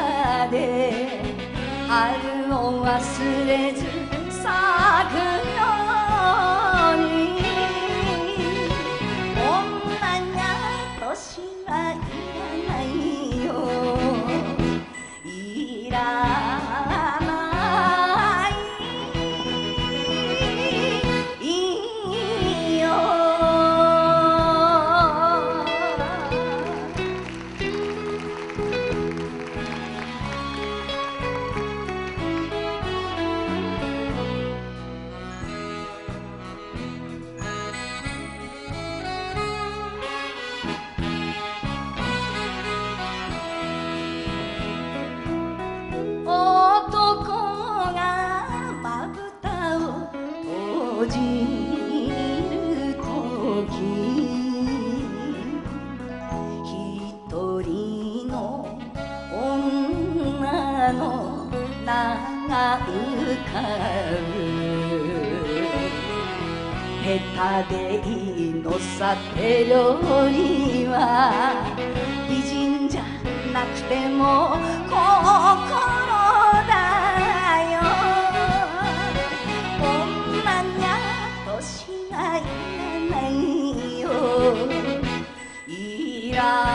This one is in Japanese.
まで春を忘れず咲くじるとき一人の女の名が浮かぶ。下手でいいのさ手料理は。美人じゃなくても年がいらないよいら